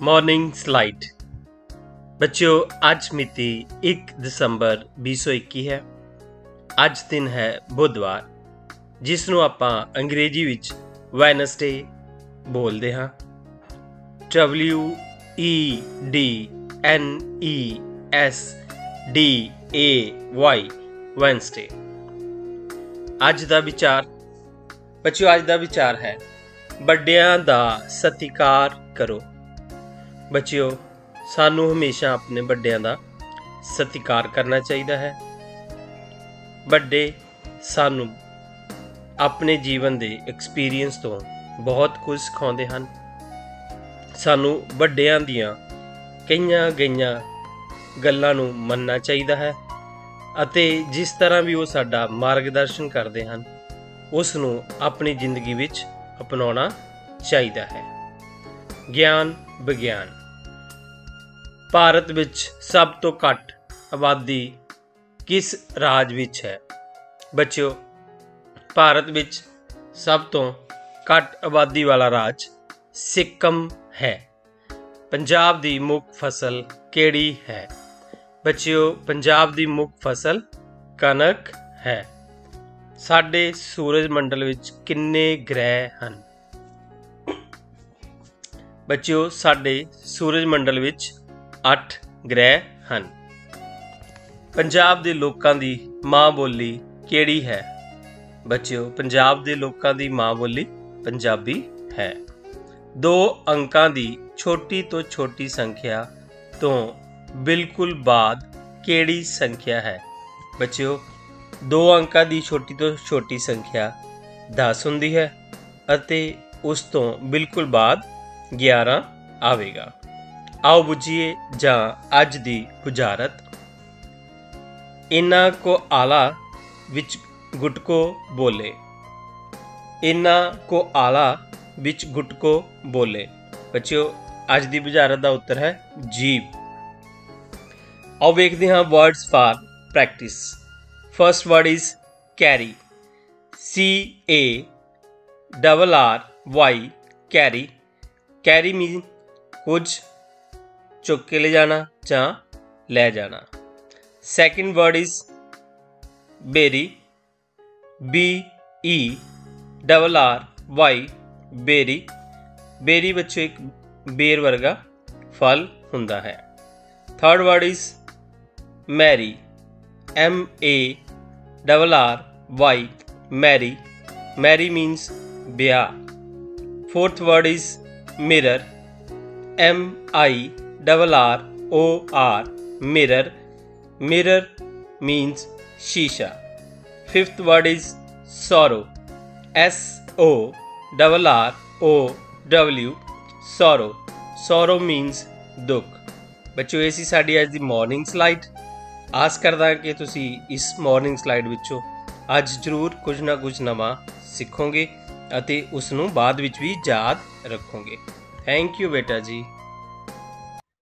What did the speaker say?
Morning slide ਬੱਚਿਓ, ਅੱਜ ਮਿਤੀ 1 ਦਸੰਬਰ 2021 ਹੈ। ਅੱਜ ਦਿਨ ਹੈ ਬੁੱਧਵਾਰ ਜਿਸ ਨੂੰ ਆਪਾਂ ਅੰਗਰੇਜ਼ੀ ਵਿੱਚ ਵੈਨਸਡੇ ਬੋਲਦੇ ਹਾਂ। W E D N E S D A Y, Wednesday. ਅੱਜ ਦਾ ਵਿਚਾਰ, ਬੱਚਿਓ, ਅੱਜ ਦਾ ਵਿਚਾਰ ਹੈ। ਵੱਡਿਆਂ ਦਾ ਸਤਿਕਾਰ ਕਰੋ। ਬੱਚਿਓ, ਸਾਨੂੰ ਹਮੇਸ਼ਾ ਆਪਣੇ ਵੱਡਿਆਂ ਦਾ ਸਤਿਕਾਰ ਕਰਨਾ ਚਾਹੀਦਾ ਹੈ। ਵੱਡੇ ਸਾਨੂੰ ਆਪਣੇ ਜੀਵਨ ਦੇ ਐਕਸਪੀਰੀਅੰਸ ਤੋਂ ਬਹੁਤ ਕੁਝ ਸਿਖਾਉਂਦੇ ਹਨ। ਸਾਨੂੰ ਵੱਡਿਆਂ ਦੀਆਂ ਕਈਆਂ ਗਈਆਂ ਗੱਲਾਂ ਨੂੰ ਮੰਨਣਾ ਚਾਹੀਦਾ ਹੈ ਅਤੇ ਜਿਸ ਤਰ੍ਹਾਂ ਵੀ ਉਹ ਸਾਡਾ ਮਾਰਗਦਰਸ਼ਨ ਕਰਦੇ ਹਨ, ਉਸ ਨੂੰ ਆਪਣੀ ਜ਼ਿੰਦਗੀ ਵਿੱਚ ਅਪਣਾਉਣਾ ਚਾਹੀਦਾ ਹੈ। ਗਿਆਨ ਵਿਗਿਆਨ। ਭਾਰਤ ਵਿੱਚ ਸਭ ਤੋਂ ਘੱਟ ਆਬਾਦੀ ਕਿਸ ਰਾਜ ਵਿੱਚ ਹੈ? ਬੱਚਿਓ, ਭਾਰਤ ਵਿੱਚ ਸਭ ਤੋਂ ਘੱਟ ਆਬਾਦੀ ਵਾਲਾ ਰਾਜ ਸਿੱਕਮ ਹੈ। ਪੰਜਾਬ ਦੀ ਮੁੱਖ ਫਸਲ ਕਿਹੜੀ ਹੈ? ਬੱਚਿਓ, ਪੰਜਾਬ ਦੀ ਮੁੱਖ ਫਸਲ ਕਣਕ ਹੈ। ਸਾਡੇ ਸੂਰਜ ਮੰਡਲ ਵਿੱਚ ਕਿੰਨੇ ਗ੍ਰਹਿ ਹਨ? ਬੱਚਿਓ, ਸਾਡੇ ਸੂਰਜ ਮੰਡਲ ਵਿੱਚ 8 ਗ੍ਰਹਿ ਹਨ। ਪੰਜਾਬ ਦੇ ਲੋਕਾਂ ਦੀ ਮਾਂ ਬੋਲੀ ਕਿਹੜੀ ਹੈ? ਬੱਚਿਓ, ਪੰਜਾਬ ਦੇ ਲੋਕਾਂ ਦੀ ਮਾਂ ਬੋਲੀ ਪੰਜਾਬੀ ਹੈ। ਦੋ ਅੰਕਾਂ ਦੀ ਛੋਟੀ ਤੋਂ ਛੋਟੀ ਸੰਖਿਆ ਤੋਂ ਬਿਲਕੁਲ ਬਾਅਦ ਕਿਹੜੀ ਸੰਖਿਆ ਹੈ? ਬੱਚਿਓ, ਦੋ ਅੰਕਾਂ ਦੀ ਛੋਟੀ ਤੋਂ ਛੋਟੀ ਸੰਖਿਆ 10 ਹੁੰਦੀ ਹੈ ਅਤੇ ਉਸ ਤੋਂ ਬਿਲਕੁਲ ਬਾਅਦ 11 ਆਵੇਗਾ। ਆਓ ਬੁੱਝੀਏ ਜਾਂ ਅੱਜ ਦੀ ਬੁਝਾਰਤ ਇਨਾ ਕੋ ਆਲਾ ਵਿੱਚ ਗੁਟਕੋ ਬੋਲੇ। ਇਨਾ ਕੋ ਆਲਾ ਵਿੱਚ ਗੁਟਕੋ ਬੋਲੇ। ਬੱਚਿਓ, ਅੱਜ ਦੀ ਬੁਝਾਰਤ ਦਾ ਉੱਤਰ ਹੈ ਜੀਬ ਆਓ ਵੇਖਦੇ ਹਾਂ words for practice first word is carry C A double R Y, carry carry mean ਕੁਝ ਚੁੱਕ ਕੇ ਲੈ ਜਾਣਾ ਜਾਂ ਲੈ ਜਾਣਾ second word is berry B E double R Y berry berry ਬੱਚੋ ਇੱਕ ਬੇਰ ਵਰਗਾ ਫਲ ਹੁੰਦਾ ਹੈ third word is Mary M A double R Y Mary Mary means ਵਿਆਹ fourth word is mirror M I double R O R mirror mirror means shisha fifth word is sorrow S O double R O W sorrow sorrow means ਦੁੱਖ ਬੱਚਿਓ ਇਹ ਸੀ ਸਾਡੀ ਅੱਜ ਦੀ morning slide ਆਸ ਕਰਦਾ ਕਿ ਤੁਸੀਂ ਇਸ ਮਾਰਨਿੰਗ ਸਲਾਈਡ ਵਿੱਚੋਂ ਅੱਜ ਜ਼ਰੂਰ ਕੁਝ ਨਾ ਕੁਝ ਨਵਾਂ ਸਿੱਖੋਗੇ ਅਤੇ ਉਸ ਨੂੰ ਬਾਅਦ ਵਿੱਚ ਵੀ ਯਾਦ ਰੱਖੋਗੇ। ਥੈਂਕ ਯੂ ਬੇਟਾ ਜੀ।